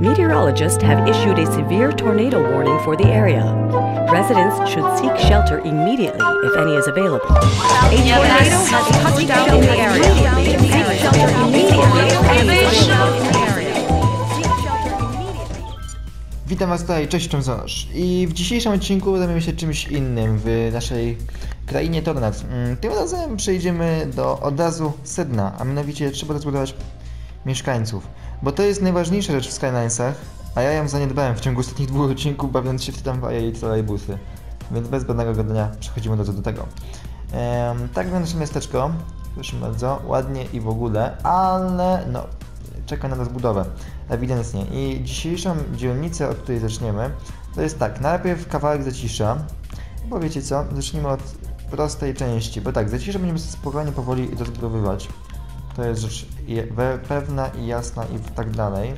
Meteorologists have issued a severe tornado warning for the area. Residents should seek shelter immediately if any is available. A tornado has touched down in the area. Seek shelter immediately if any is available. Witam Was tutaj, cześć Czemsonosz. I w dzisiejszym odcinku zajmiemy się czymś innym w naszej krainie tornad. Mm, Tym razem przejdziemy do od razu sedna, a mianowicie trzeba rozbudować mieszkańców. Bo to jest najważniejsza rzecz w Skylinesach, a ja ją zaniedbałem w ciągu ostatnich dwóch odcinków, bawiąc się w tramwaje i trolejbusy. Więc bez zbędnego gadania przechodzimy od razu do tego. Ehm, tak wygląda nasze miasteczko, proszę bardzo, ładnie i w ogóle, ale no, czeka na rozbudowę, ewidentnie. I dzisiejszą dzielnicę, od której zaczniemy, to jest tak, najpierw kawałek zacisza, bo wiecie co, zacznijmy od prostej części, bo tak, zaciszę będziemy spokojnie, powoli rozbudowywać. To jest rzecz pewna i jasna i tak dalej.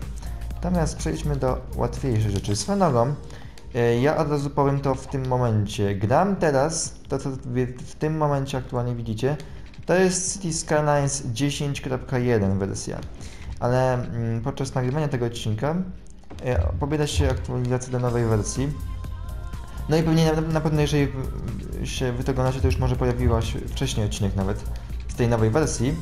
Natomiast przejdźmy do łatwiejszych rzeczy. Swoją drogą, e, ja od razu powiem to w tym momencie. Gram teraz, to co w tym momencie aktualnie widzicie, to jest City Skylines 10.1 wersja. Ale mm, podczas nagrywania tego odcinka e, pobiera się aktualizacja do nowej wersji. No i pewnie na, pewno jeżeli się wy to to już może pojawił się wcześniej odcinek nawet z tej nowej wersji.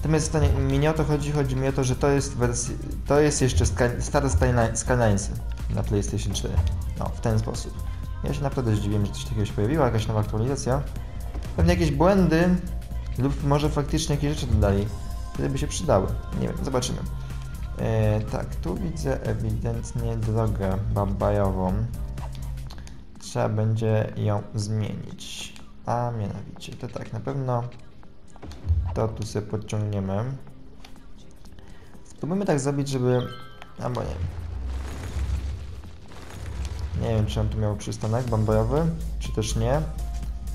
Natomiast to nie, mi nie o to chodzi, chodzi mi o to, że to jest wersja, to jest jeszcze Sky, stare Skyline- Skylinesy na PlayStation 4. No, w ten sposób. Ja się naprawdę zdziwiłem, że coś takiego się pojawiło, jakaś nowa aktualizacja. Pewnie jakieś błędy lub może faktycznie jakieś rzeczy dodali, które by się przydały. Nie wiem, zobaczymy. E, tak, tu widzę ewidentnie drogę babajową. Trzeba będzie ją zmienić. A mianowicie, to tak, na pewno to tu sobie podciągniemy. Spróbujmy tak zrobić, żeby... albo nie. Nie wiem, czy on tu miał przystanek bambajowy, czy też nie.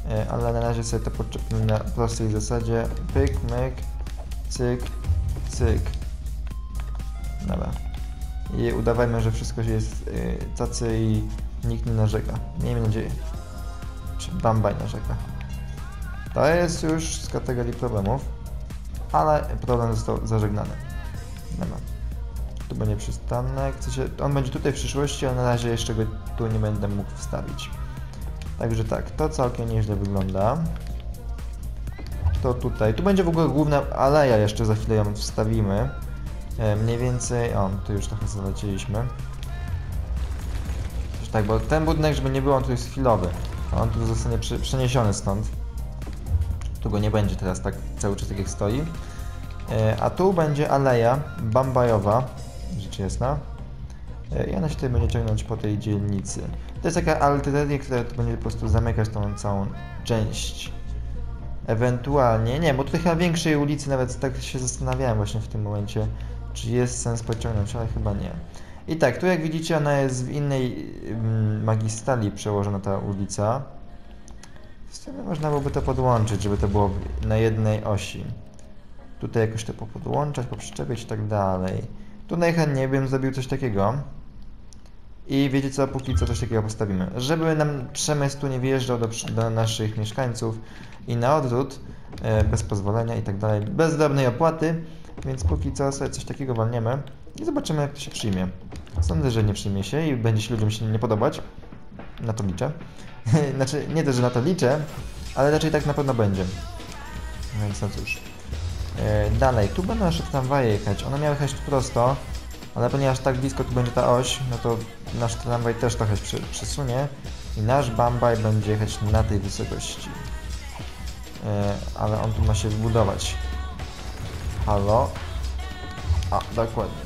E, Ale na razie sobie to podczepimy na prostej zasadzie. Pyk, myk, cyk, cyk. Dobra. I udawajmy, że wszystko jest y, tacy i nikt nie narzeka. Miejmy nadzieję. Czy Bambaj narzeka. To jest już z kategorii problemów, ale problem został zażegnany. Dobra. Tu będzie przystanek. Sensie, on będzie tutaj w przyszłości, ale na razie jeszcze go tu nie będę mógł wstawić. Także tak, to całkiem nieźle wygląda. To tutaj. Tu będzie w ogóle główna aleja, jeszcze za chwilę ją wstawimy. E, mniej więcej. O, tu już trochę zalecieliśmy. Tak, bo ten budynek, żeby nie było, on tu jest chwilowy. On tu zostanie przeniesiony stąd. Tu go nie będzie teraz tak cały czas tak jak stoi. E, a tu będzie aleja bambajowa, rzecz jasna. E, I ona się tutaj będzie ciągnąć po tej dzielnicy. To jest taka alternatywa, która będzie po prostu zamykać tą całą część. Ewentualnie, nie, bo tutaj chyba większej ulicy, nawet tak się zastanawiałem właśnie w tym momencie, czy jest sens pociągnąć, ale chyba nie. I tak, tu jak widzicie, ona jest w innej mm, magistrali przełożona ta ulica. W sumie można byłoby to podłączyć, żeby to było na jednej osi. Tutaj jakoś to podłączać, poprzyczepiać i tak dalej. Tu najchętniej bym zrobił coś takiego. I wiecie co, póki co coś takiego postawimy. Żeby nam przemysł tu nie wyjeżdżał do, do naszych mieszkańców i na odwrót, e, bez pozwolenia i tak dalej, bez drobnej opłaty, więc póki co sobie coś takiego walniemy i zobaczymy jak to się przyjmie. Sądzę, że nie przyjmie się i będzie się ludziom się nie podobać. Na to liczę. znaczy, nie też, że na to liczę, ale raczej tak na pewno będzie. Więc no cóż. E, dalej, tu będą nasze tramwaje jechać. One miały jechać tu prosto, ale ponieważ tak blisko tu będzie ta oś, no to nasz tramwaj też trochę przy- przesunie i nasz bambaj będzie jechać na tej wysokości. E, ale on tu ma się wbudować. Halo? A, dokładnie.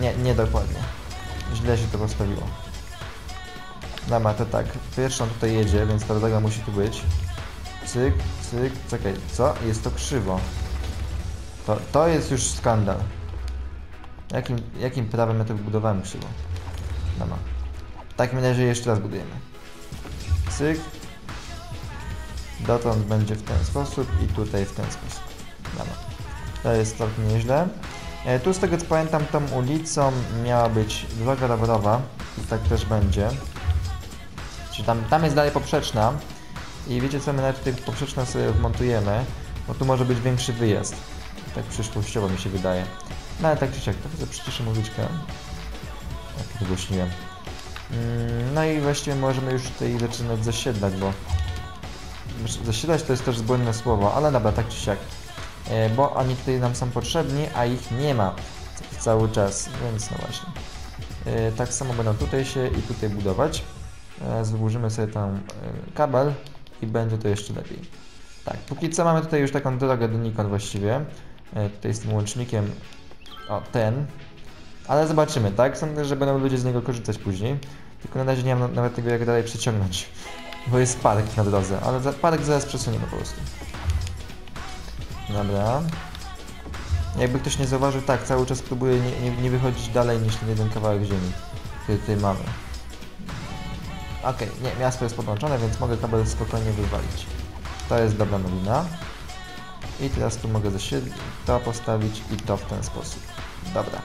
Nie, nie dokładnie. Źle się to postawiło. Dobra, to tak. Pierwszy on tutaj jedzie, więc ta droga musi tu być. Cyk, cyk, czekaj, co? Jest to krzywo. To, to jest już skandal. Jakim, jakim prawem ja to wybudowałem krzywo? Dobra. W takim razie jeszcze raz budujemy. Cyk. Dotąd będzie w ten sposób i tutaj w ten sposób. Dobra. To jest całkiem nieźle. E, tu z tego co pamiętam tą ulicą miała być droga rowerowa i tak też będzie. Czyli tam, tam jest dalej poprzeczna i wiecie co, my nawet tutaj poprzeczną sobie wmontujemy, bo tu może być większy wyjazd. Tak przyszłościowo mi się wydaje. No ale tak czy siak, trochę przyciszę muzyczkę. Jak wygłośniłem. Mm, No i właściwie możemy już tutaj zaczynać zasiedlać, bo... znaczy, Zasiedlać to jest też błędne słowo, ale dobra, tak czy siak. E, Bo oni tutaj nam są potrzebni, a ich nie ma cały czas, więc no właśnie. E, Tak samo będą tutaj się i tutaj budować. Teraz sobie tam e, kabel i będzie to jeszcze lepiej. Tak, póki co mamy tutaj już taką drogę do Nikon właściwie. E, Tutaj z tym łącznikiem, o ten. Ale zobaczymy, tak? Sądzę, że będą ludzie z niego korzystać później. Tylko na razie nie mam na- nawet tego jak dalej przeciągnąć. Bo jest park na drodze, ale za, park zaraz przesuniemy po prostu. Dobra. Jakby ktoś nie zauważył, tak, cały czas próbuję nie, nie, nie wychodzić dalej niż ten jeden kawałek ziemi, który tutaj mamy. Okej, nie, miasto jest podłączone, więc mogę kabel spokojnie wywalić. To jest dobra nowina. I teraz tu mogę to postawić i to w ten sposób. Dobra.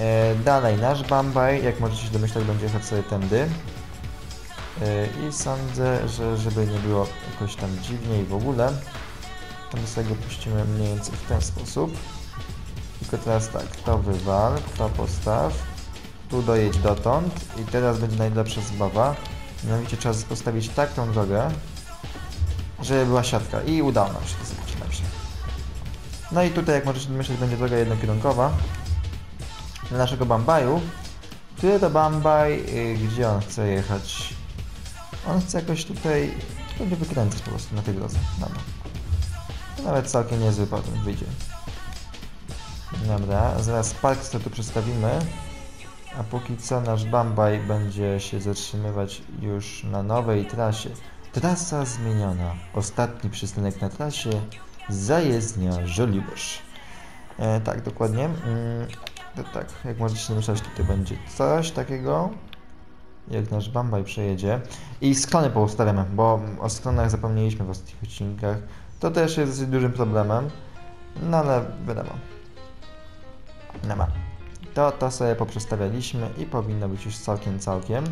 E, dalej, nasz Bambaj, jak możecie się domyślać, będzie jechać sobie tędy. E, I sądzę, że żeby nie było jakoś tam dziwnie i w ogóle, to my sobie go puścimy mniej więcej w ten sposób. Tylko teraz tak, to wywal, to postaw, tu dotąd i teraz będzie najlepsza zabawa. Mianowicie trzeba postawić tak tą drogę, żeby była siatka i udało nam się to zrobić dobrze. No i tutaj, jak możecie myśleć, będzie droga jednokierunkowa dla naszego Bambaju, który to Bambaj, y, gdzie on chce jechać? On chce jakoś tutaj, będzie wykręcać po prostu na tej drodze. Dobra. To nawet całkiem niezły potem wyjdzie. Dobra, zaraz park sobie tu przestawimy. A póki co nasz Bambaj będzie się zatrzymywać już na nowej trasie. Trasa zmieniona. Ostatni przystanek na trasie zajezdnia Żoliborz. E, tak, dokładnie. Mm, to tak, jak możecie się domyślać, tutaj będzie coś takiego. Jak nasz Bambaj przejedzie. I sklony poustawiamy, bo o sklonach zapomnieliśmy w ostatnich odcinkach. To też jest dosyć dużym problemem. No ale wiadomo. Nie ma. To, to sobie poprzestawialiśmy i powinno być już całkiem, całkiem.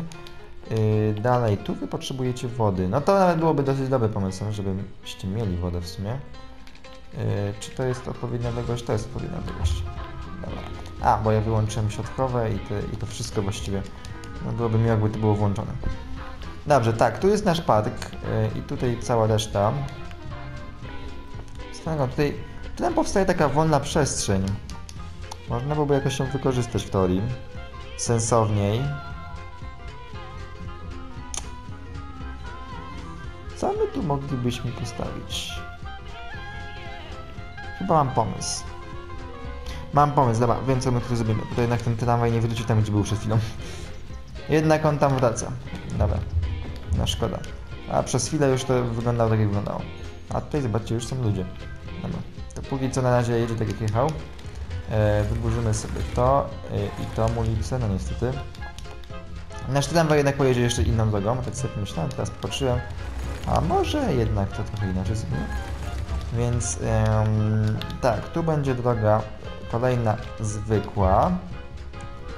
Yy, dalej, tu wy potrzebujecie wody. No to nawet byłoby dosyć dobrym pomysłem, żebyście mieli wodę w sumie. Yy, czy to jest odpowiednia odległość? To jest odpowiednia odległość. Dobra. A, bo ja wyłączyłem środkowe i, te, i to wszystko właściwie. No byłoby miło, jakby to było włączone. Dobrze, tak, tu jest nasz park yy, i tutaj cała reszta. Swoją tutaj, tutaj powstaje taka wolna przestrzeń. Można byłoby jakoś ją wykorzystać w teorii. Sensowniej. Co my tu moglibyśmy postawić? Chyba mam pomysł. Mam pomysł, dobra, wiem co my tu zrobimy. To jednak ten tramwaj nie wróci tam, gdzie był przed chwilą. Jednak on tam wraca. Dobra. No szkoda. A przez chwilę już to wyglądało tak, jak wyglądało. A tutaj zobaczcie, już są ludzie. Dobra. To póki co na razie jedzie tak, jak jechał. E, wyburzymy sobie to e, i to amunicję, no niestety. Nasz tramwaj jednak pojedzie jeszcze inną drogą, tak sobie myślałem, teraz popatrzyłem. A może jednak to trochę inaczej zrobimy. Więc em, tak, tu będzie droga kolejna zwykła.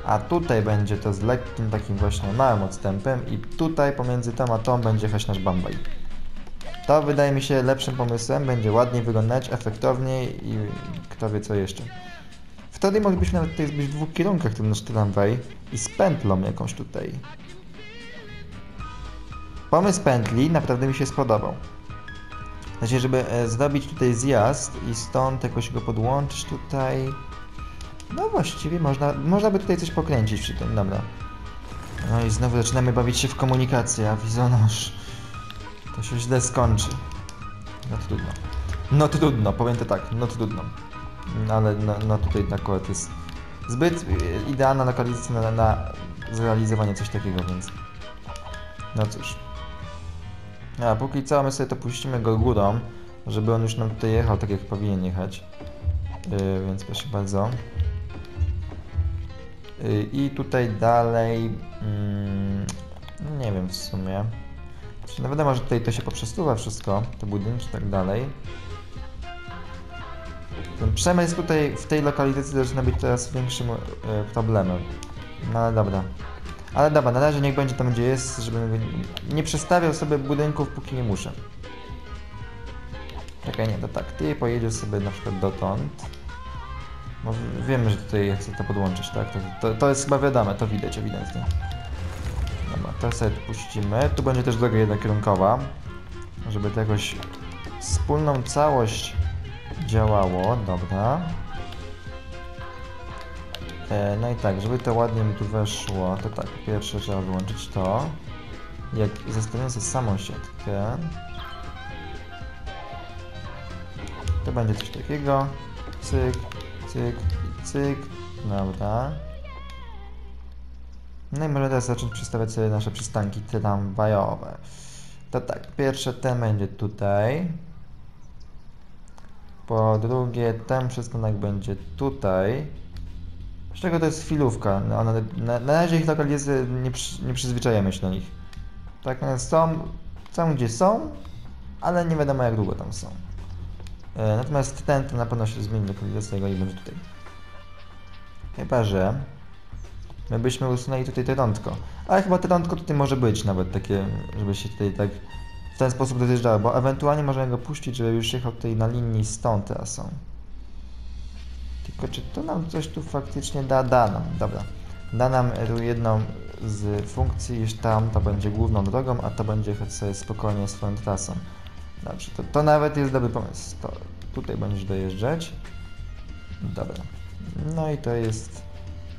A tutaj będzie to z lekkim takim właśnie małym odstępem i tutaj pomiędzy tą a tą będzie jechać nasz Bambaj. To wydaje mi się lepszym pomysłem, będzie ładniej wyglądać, efektowniej i kto wie co jeszcze. Wtedy moglibyśmy nawet tutaj zbyć w dwóch kierunkach ten nasz tramwaj i z pętlą jakąś tutaj. Pomysł pętli naprawdę mi się spodobał. Znaczy, żeby e, zrobić tutaj zjazd i stąd jakoś go podłączyć tutaj. No właściwie można, można by tutaj coś pokręcić przy tym, dobra. No i znowu zaczynamy bawić się w komunikację, a wizonosz. To się źle skończy. No trudno. No trudno, powiem to tak, no trudno. No, ale no, no tutaj akurat jest zbyt e, idealna lokalizacja na, na zrealizowanie coś takiego, więc... No cóż. A póki co my sobie to puścimy go górą, żeby on już nam tutaj jechał tak jak powinien jechać. Yy, więc proszę bardzo. Yy, I tutaj dalej... No nie wiem w sumie. Znaczy, No wiadomo, że tutaj to się poprzesuwa wszystko, te budynki i tak dalej. Ten przemysł tutaj w tej lokalizacji zaczyna być teraz większym e, problemem. No ale dobra. Ale dobra, na razie niech będzie tam gdzie jest, żebym nie przestawiał sobie budynków póki nie muszę. Czekaj, nie, to tak, ty pojedziesz sobie na przykład dotąd. W- wiemy, że tutaj chcę to podłączyć, tak? To, to, to jest chyba wiadome, to widać ewidentnie. Dobra, to sobie puścimy. Tu będzie też droga jednokierunkowa, żeby to jakoś wspólną całość działało. Dobra. E, no i tak, żeby to ładnie mi tu weszło, to tak, pierwsze trzeba wyłączyć to. Jak zestawiam sobie samą siatkę, to będzie coś takiego. Cyk, cyk i cyk. Dobra. No i możemy teraz zacząć przystawiać sobie nasze przystanki tramwajowe. To tak, pierwsze ten będzie tutaj. Po drugie, ten przystanek będzie tutaj. Z czego to jest chwilówka. No one, na, na razie ich lokalizacje nie, przy, nie przyzwyczajamy się do nich. Tak, są, są gdzie są, ale nie wiadomo jak długo tam są. E, natomiast ten to na pewno się zmieni lokalizacja jego i będzie tutaj. Chyba, że my byśmy usunęli tutaj te rądko. Ale chyba te rądko tutaj może być nawet takie, żeby się tutaj tak w ten sposób dojeżdżało, bo ewentualnie możemy go puścić, żeby już jechał tutaj na linii stąd teraz są. Tylko czy to nam coś tu faktycznie da? Da nam, dobra. Da nam jedną z funkcji, iż tam to będzie główną drogą, a to będzie jechać sobie spokojnie swoją trasą. Dobrze, to, to nawet jest dobry pomysł. To tutaj będziesz dojeżdżać. Dobra. No i to jest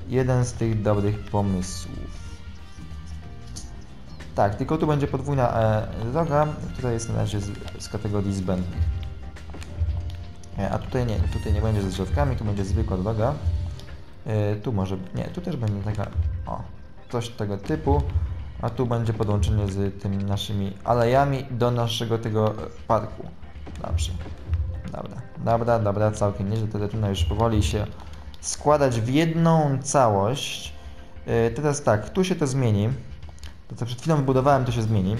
jeden z tych dobrych pomysłów. Tak, tylko tu będzie podwójna e, droga, która jest na razie z, z kategorii zbędnych. E, a tutaj nie, tutaj nie będzie ze drzewkami, tu będzie zwykła droga. E, tu może, nie, tu też będzie taka, o, coś tego typu. A tu będzie podłączenie z tymi naszymi alejami do naszego tego parku. Dobrze. Dobra, dobra, dobra, całkiem nieźle. To zaczyna już powoli się składać w jedną całość. E, teraz tak, tu się to zmieni. To co przed chwilą wybudowałem, to się zmieni.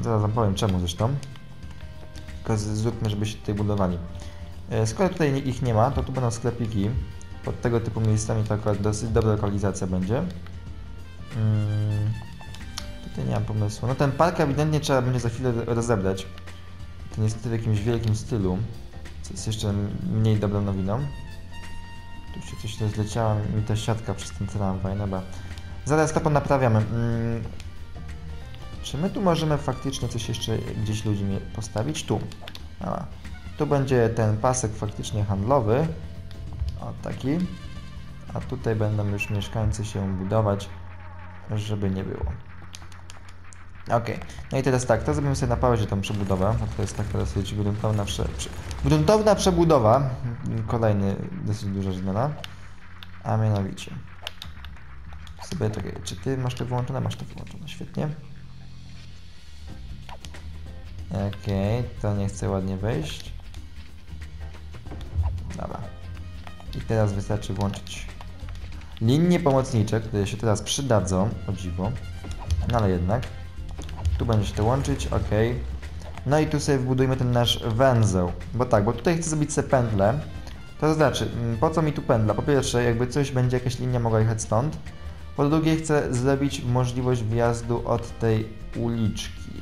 Zaraz wam powiem czemu zresztą. Tylko zróbmy, żeby się tutaj budowali. E, skoro tutaj ich nie ma, to tu będą sklepiki. Pod tego typu miejscami to akurat dosyć dobra lokalizacja będzie. Mm, tutaj nie mam pomysłu. No ten park ewidentnie trzeba będzie za chwilę rozebrać. To niestety w jakimś wielkim stylu, co jest jeszcze mniej dobrą nowiną. Tu się coś rozleciała mi ta siatka przez ten tramwaj, dobra. Zaraz to ponaprawiamy. Mm, czy my tu możemy faktycznie coś jeszcze gdzieś ludźmi postawić? Tu. Dobra. Tu będzie ten pasek faktycznie handlowy. O, taki. A tutaj będą już mieszkańcy się budować, żeby nie było. Okej, no i teraz tak, to zrobimy sobie na pauzie tą przebudowę, bo to jest taka dosyć gruntowna, prze, prze, gruntowna przebudowa, kolejny dosyć duża zmiana, a mianowicie czekaj, czy ty masz to wyłączone? Masz to wyłączone, świetnie. Okej, to nie chce ładnie wejść. Dobra. I teraz wystarczy włączyć linie pomocnicze, które się teraz przydadzą, o dziwo. No ale jednak. Tu będzie się to łączyć, ok. No i tu sobie wbudujmy ten nasz węzeł. Bo tak, bo tutaj chcę zrobić sobie pętlę. To znaczy, mm, po co mi tu pędla? Po pierwsze, jakby coś będzie, jakaś linia mogła jechać stąd. Po drugie, chcę zrobić możliwość wjazdu od tej uliczki.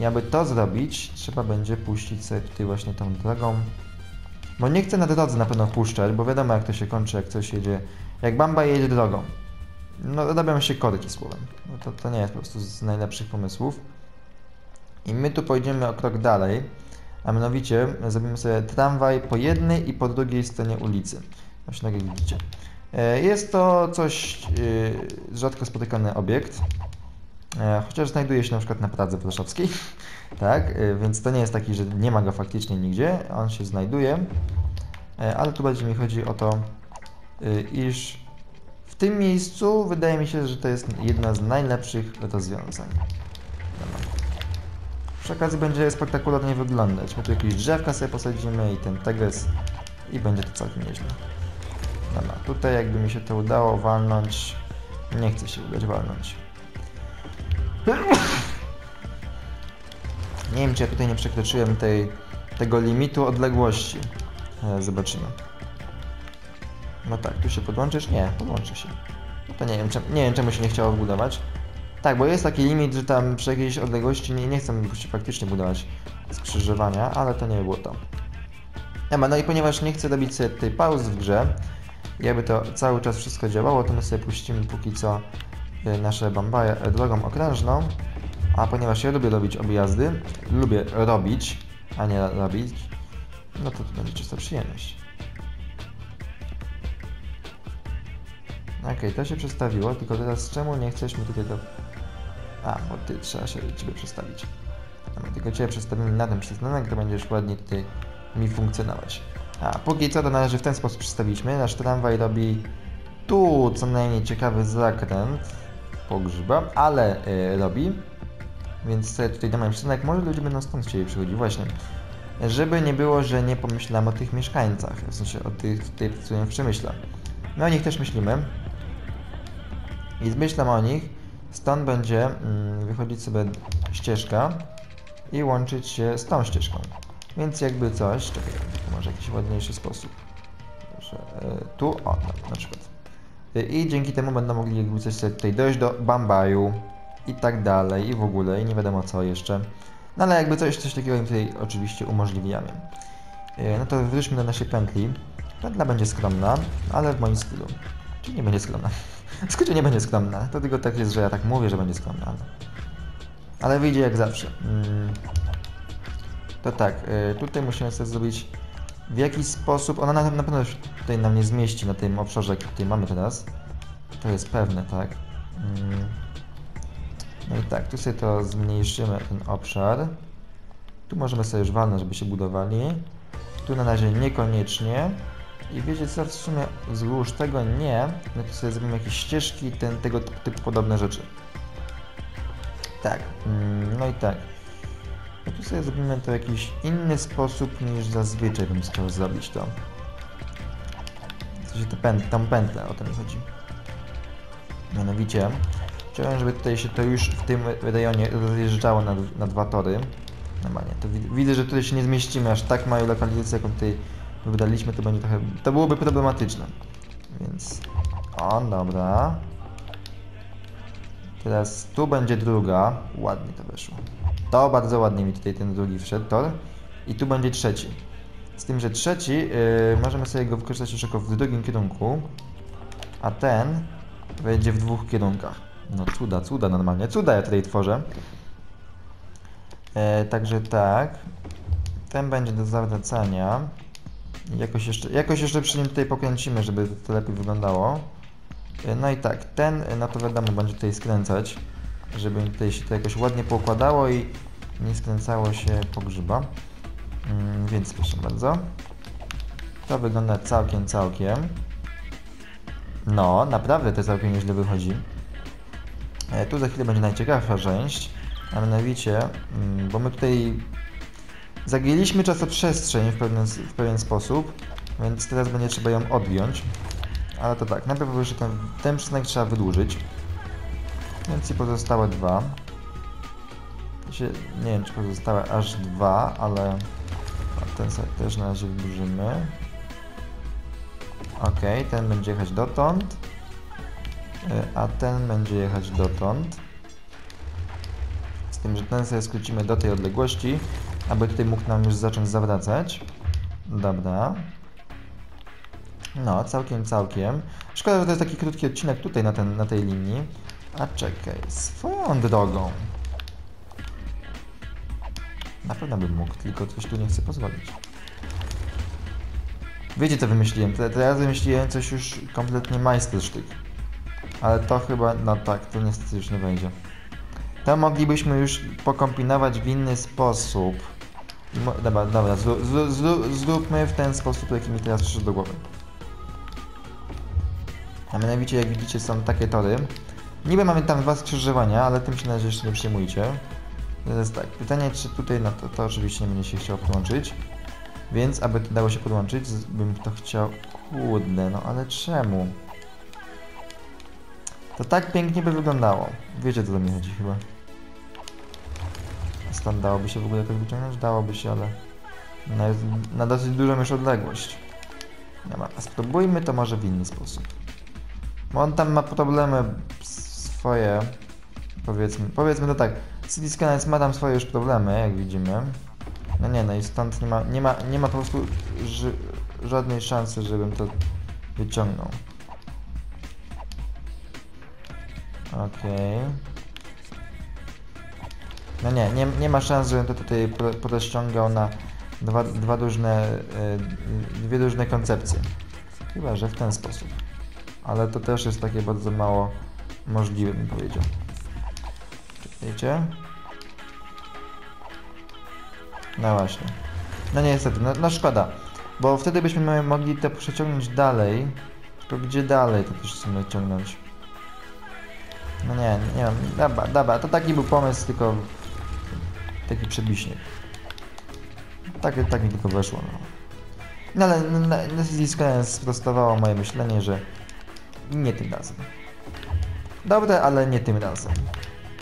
I aby to zrobić, trzeba będzie puścić sobie tutaj właśnie tą drogą. Bo nie chcę na drodze na pewno wpuszczać, bo wiadomo jak to się kończy, jak coś jedzie, jak bamba jedzie drogą. No robią się korki słowem. No to, to nie jest po prostu z najlepszych pomysłów. I my tu pójdziemy o krok dalej, a mianowicie zrobimy sobie tramwaj po jednej i po drugiej stronie ulicy. Właśnie tak jak widzicie. E, Jest to coś e, rzadko spotykany obiekt, e, chociaż znajduje się na przykład na Pradze Warszawskiej, tak, więc to nie jest taki, że nie ma go faktycznie nigdzie, on się znajduje, ale tu bardziej mi chodzi o to, iż w tym miejscu wydaje mi się, że to jest jedna z najlepszych rozwiązań. Przy okazji będzie spektakularnie wyglądać. My tu jakieś drzewka sobie posadzimy i ten teges i będzie to całkiem nieźle. Dobra, tutaj jakby mi się to udało walnąć, nie chce się udać walnąć. Nie wiem, czy ja tutaj nie przekroczyłem tej, tego limitu odległości. E, Zobaczymy. No tak, tu się podłączysz? Nie, podłączy się. No to nie wiem, czem, nie wiem czemu się nie chciało budować. Tak, bo jest taki limit, że tam przy jakiejś odległości nie, nie chcę faktycznie budować skrzyżowania, ale to nie było to. Dobra, no i ponieważ nie chcę robić sobie tej pauz w grze, i aby to cały czas wszystko działało, to my sobie puścimy póki co y, nasze bambaje drogą okrężną, a ponieważ ja lubię robić objazdy, lubię robić, a nie robić, no to to będzie czysta przyjemność. Okej, to się przestawiło, tylko teraz czemu nie chcesz mi tutaj do... A, bo ty trzeba się ciebie przestawić. Dobra, tylko ciebie przestawimy na ten przystanek, to będziesz ładnie tutaj mi funkcjonować. A, póki co to należy w ten sposób przestawiliśmy. Nasz tramwaj robi tu co najmniej ciekawy zakręt po grzyba, ale y, robi. Więc sobie tutaj damy przystanek, może ludzie będą stąd chcieli przychodzić, właśnie. Żeby nie było, że nie pomyślałem o tych mieszkańcach, w sensie o tych tutaj pracują w przemyśle. My o nich też myślimy. I myślę o nich, stąd będzie mm, wychodzić sobie ścieżka i łączyć się z tą ścieżką. Więc jakby coś, czekaj, może jakiś ładniejszy sposób. Że, e, tu, o, na, na przykład. E, I dzięki temu będą mogli jakby coś sobie tutaj dojść do Bambaju i tak dalej, i w ogóle, i nie wiadomo co jeszcze. No ale jakby coś, coś takiego im tutaj oczywiście umożliwiamy. E, No to wróćmy do naszej pętli. Pętla będzie skromna, ale w moim stylu. Czyli nie będzie skromna. W skrócie nie będzie skromna. To tylko tak jest, że ja tak mówię, że będzie skromna. Ale, ale wyjdzie jak zawsze. Mm. To tak, y, tutaj musimy sobie zrobić w jakiś sposób. Ona na, na pewno się tutaj nam nie zmieści na tym obszarze, jaki tutaj mamy teraz. To jest pewne, tak. Mm. No i tak, tu sobie to zmniejszymy, ten obszar. Tu możemy sobie już walnąć, żeby się budowali. Tu na razie niekoniecznie. I wiecie co, w sumie wzdłuż tego nie, no to sobie zrobimy jakieś ścieżki, ten, tego typu podobne rzeczy. Tak, mm, no i tak. Tu sobie zrobimy to w jakiś inny sposób niż zazwyczaj bym chciał zrobić to. W sensie pęt, tą pętlę, o to mi chodzi. Mianowicie, chciałem, żeby tutaj się to już w tym rejonie rozjeżdżało na, na dwa tory. Normalnie, to wid- widzę, że tutaj się nie zmieścimy aż tak małej lokalizacji, jaką tutaj wydaliśmy, to będzie trochę, to byłoby problematyczne. Więc, o, dobra. Teraz tu będzie druga, ładnie to weszło. To bardzo ładnie mi tutaj ten drugi wszedł, tor. I tu będzie trzeci. Z tym, że trzeci, yy, możemy sobie go wykorzystać już jako w drugim kierunku, a ten będzie w dwóch kierunkach. No cuda, cuda normalnie, cuda ja tutaj tworzę. E, także tak, ten będzie do zawracania. Jakoś jeszcze, jakoś jeszcze przy nim tutaj pokręcimy, żeby to lepiej wyglądało. E, No i tak, ten, e, no to wiadomo, będzie tutaj skręcać, żeby tutaj się to jakoś ładnie poukładało i nie skręcało się po grzyba. Mm, więc proszę bardzo. To wygląda całkiem, całkiem. No, naprawdę to całkiem nieźle wychodzi. E, Tu za chwilę będzie najciekawsza część, a mianowicie, mm, bo my tutaj zagięliśmy czasoprzestrzeń w pewien, w pewien sposób, więc teraz będzie trzeba ją odgiąć. Ale to tak, najpierw ten, ten przystanek trzeba wydłużyć. Więc i pozostałe dwa. Nie wiem, czy pozostałe aż dwa, ale ten też na razie wydłużymy. Ok, ten będzie jechać dotąd, y, a ten będzie jechać dotąd. Z tym, że ten sobie skrócimy do tej odległości, aby tutaj mógł nam już zacząć zawracać. Dobra. No, całkiem, całkiem. Szkoda, że to jest taki krótki odcinek tutaj na, ten, na tej linii. A czekaj, swoją drogą. Na pewno bym mógł, tylko coś tu nie chcę pozwolić. Wiecie co wymyśliłem? Te- Teraz wymyśliłem coś już kompletnie majstersztyk. Ale to chyba, no tak, to niestety już nie będzie. To moglibyśmy już pokombinować w inny sposób. Dobra, dobra, zró- zróbmy w ten sposób, jaki mi teraz przyszedł do głowy. A mianowicie, jak widzicie, są takie tory. Niby mamy tam dwa skrzyżowania, ale tym się na razie jeszcze nie przejmujcie. Teraz tak, pytanie, czy tutaj, no to, to oczywiście nie będzie się chciał podłączyć. Więc, aby to dało się podłączyć, z- bym to chciał... Kurde, no ale czemu? To tak pięknie by wyglądało. Wiecie, co do mnie chodzi chyba. Stąd dałoby się w ogóle jakoś wyciągnąć? Dałoby się, ale na, na dosyć dużą już odległość. Dobra, spróbujmy to może w inny sposób. Bo on tam ma problemy swoje, powiedzmy, powiedzmy to tak. City Scanners ma tam swoje już problemy, jak widzimy. No nie, no i stąd nie ma, nie ma, nie ma po prostu żadnej szansy, żebym to wyciągnął. Okej. No nie, nie, nie ma szans, żebym to tutaj po- podściągał na dwa, dwa różne, y, dwie różne koncepcje. Chyba, że w ten sposób. Ale to też jest takie bardzo mało możliwe, bym powiedział. Wiecie? No właśnie. No niestety, no, no szkoda. Bo wtedy byśmy mogli to przeciągnąć dalej. Tylko gdzie dalej to też chcemy ciągnąć? No nie, nie wiem. Dobra, dobra, to taki był pomysł, tylko taki przebiśnik. Tak, tak mi tylko weszło. No, no ale nazwisko sprostowało moje myślenie, że nie tym razem. Dobre, ale nie tym razem.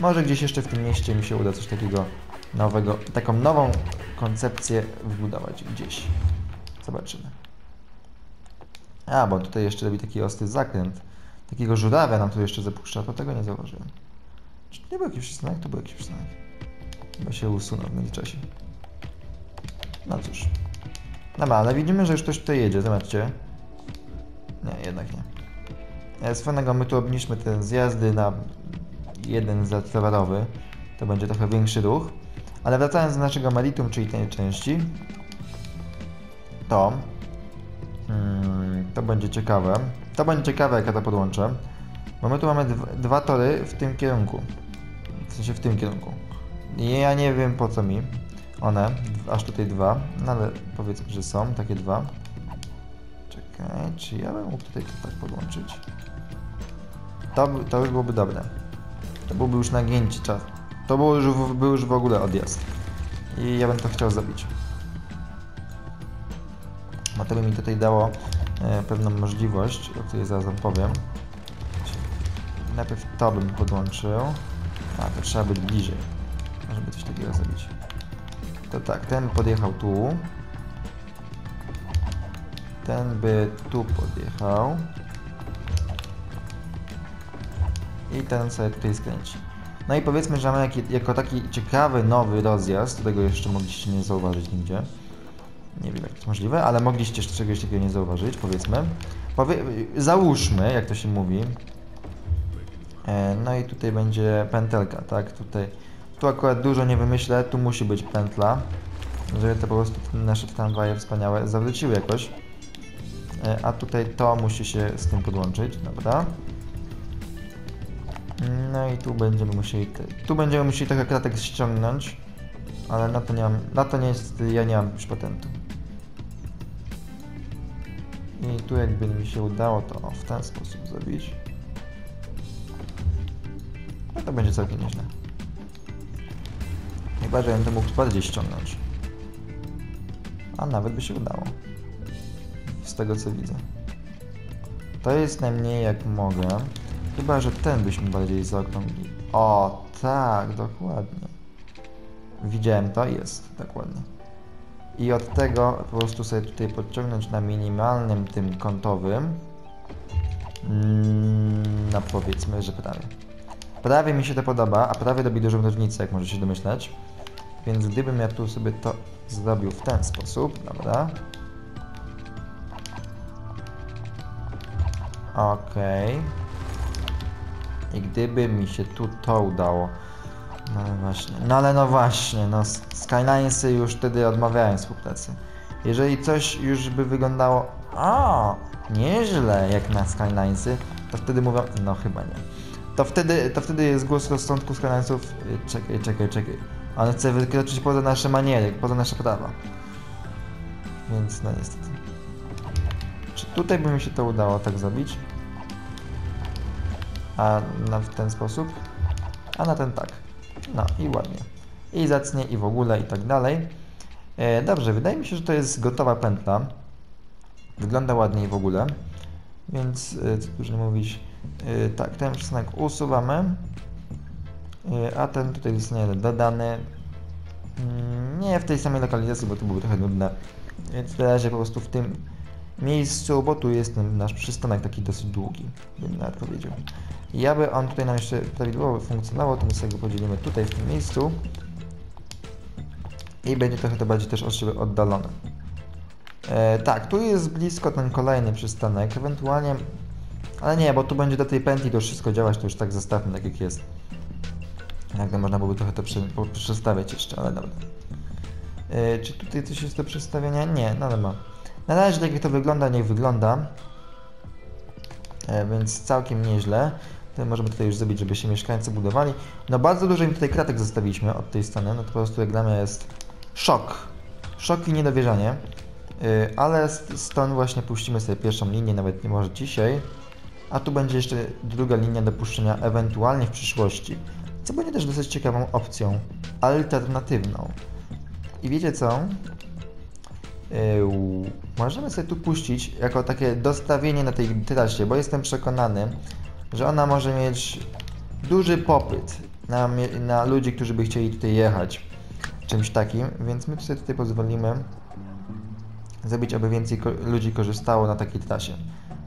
Może gdzieś jeszcze w tym mieście mi się uda coś takiego nowego, taką nową koncepcję wbudować gdzieś. Zobaczymy. A, bo tutaj jeszcze robi taki ostry zakręt. Takiego żurawia nam tu jeszcze zapuszcza, to tego nie zauważyłem. Czy nie był jakiś przystanek? To był jakiś przystanek. Chyba się usunął w międzyczasie. No cóż. Dobra, ale widzimy, że już ktoś tutaj jedzie, zobaczcie. Nie, jednak nie. Swoją my tu obniżmy te zjazdy na jeden za towarowy. To będzie trochę większy ruch. Ale wracając do naszego meritum, czyli tej części, to mm, to będzie ciekawe. To będzie ciekawe, jak ja to podłączę. Bo my tu mamy dwa tory w tym kierunku. W sensie w tym kierunku. I ja nie wiem po co mi one, aż tutaj dwa, no ale powiedzmy, że są takie dwa. Czekaj, czy ja bym mógł tutaj to tak podłączyć? To, to już byłoby dobre. To byłby już nagięcie czas. To było już, był już w ogóle odjazd. I ja bym to chciał zrobić. Bo to by mi tutaj dało e, pewną możliwość, o której zaraz wam powiem. Najpierw to bym podłączył. A, to trzeba być bliżej, żeby coś takiego zrobić. To tak, ten podjechał tu. Ten by tu podjechał. I ten sobie tutaj skręci. No i powiedzmy, że mamy jako taki ciekawy nowy rozjazd, tego jeszcze mogliście nie zauważyć nigdzie. Nie wiem jak to jest możliwe, ale mogliście jeszcze czegoś takiego nie zauważyć, powiedzmy. Powie załóżmy, jak to się mówi. E, no i tutaj będzie pętelka, tak? Tutaj, tu akurat dużo nie wymyślę, tu musi być pętla, żeby to po prostu nasze tramwaje wspaniałe zawróciły jakoś. E, a tutaj to musi się z tym podłączyć, dobra? No i tu będziemy musieli, tu będziemy musieli trochę kratek ściągnąć, ale na to nie mam, na to niestety ja nie mam już patentu. I tu jakby mi się udało to w ten sposób zrobić. No to będzie całkiem nieźle. Chyba, że bym to mógł bardziej ściągnąć. A nawet by się udało. Z tego co widzę. To jest najmniej jak mogę. Chyba, że ten byśmy bardziej zaokrąglili. O, tak, dokładnie. Widziałem to, jest, dokładnie. I od tego po prostu sobie tutaj podciągnąć na minimalnym tym kątowym. Mm, No powiedzmy, że prawie. Prawie mi się to podoba, a prawie robi dużą różnicę, jak możecie się domyślać. Więc gdybym ja tu sobie to zrobił w ten sposób, dobra. Okej. I gdyby mi się tu to udało. No ale właśnie. No ale no właśnie, no Skylinesy już wtedy odmawiają współpracy. Jeżeli coś już by wyglądało a nieźle jak na Skylinesy, to wtedy mówią, no chyba nie. To wtedy, to wtedy jest głos rozsądku Skylinesów, y, czekaj, czekaj, czekaj. On chce wykroczyć poza nasze maniery, poza nasze prawa. Więc no niestety. Czy tutaj by mi się to udało tak zrobić? A na ten sposób? A na ten tak. No i ładnie. I zacnie i w ogóle i tak dalej. E, dobrze, wydaje mi się, że to jest gotowa pętla. Wygląda ładnie i w ogóle. Więc e, co dużo mówić. E, tak, ten przystanek usuwamy. E, a ten tutaj zostanie dodany. Mm, nie w tej samej lokalizacji, bo to było trochę nudne. Więc na razie po prostu w tym miejscu, bo tu jest nasz przystanek taki dosyć długi, bym nawet powiedział. I aby on tutaj nam jeszcze prawidłowo funkcjonował, to my sobie go podzielimy tutaj w tym miejscu. i będzie trochę to bardziej też od siebie oddalone. E, tak, tu jest blisko ten kolejny przystanek, ewentualnie... Ale nie, bo tu będzie do tej pętli to wszystko działać, to już tak zostawmy tak jak jest. Jakby można byłoby trochę to przestawiać jeszcze, ale dobra. E, czy tutaj coś jest do przestawienia? Nie, nadal ma. Na razie tak jak to wygląda, niech wygląda. E, więc całkiem nieźle. To możemy tutaj już zrobić, żeby się mieszkańcy budowali. No bardzo dużo im tutaj kratek zostawiliśmy od tej strony, no to po prostu jak dla mnie jest szok. Szok i niedowierzanie. Yy, ale st- stąd właśnie puścimy sobie pierwszą linię, nawet nie może dzisiaj. A tu będzie jeszcze druga linia do puszczenia ewentualnie w przyszłości. Co będzie też dosyć ciekawą opcją alternatywną. I wiecie co? Możemy sobie tu puścić jako takie dostawienie na tej trasie, bo jestem przekonany, że ona może mieć duży popyt na, na ludzi, którzy by chcieli tutaj jechać czymś takim, więc my sobie tutaj pozwolimy zrobić, aby więcej ko- ludzi korzystało na takiej trasie.